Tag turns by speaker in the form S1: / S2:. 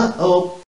S1: Uh-oh.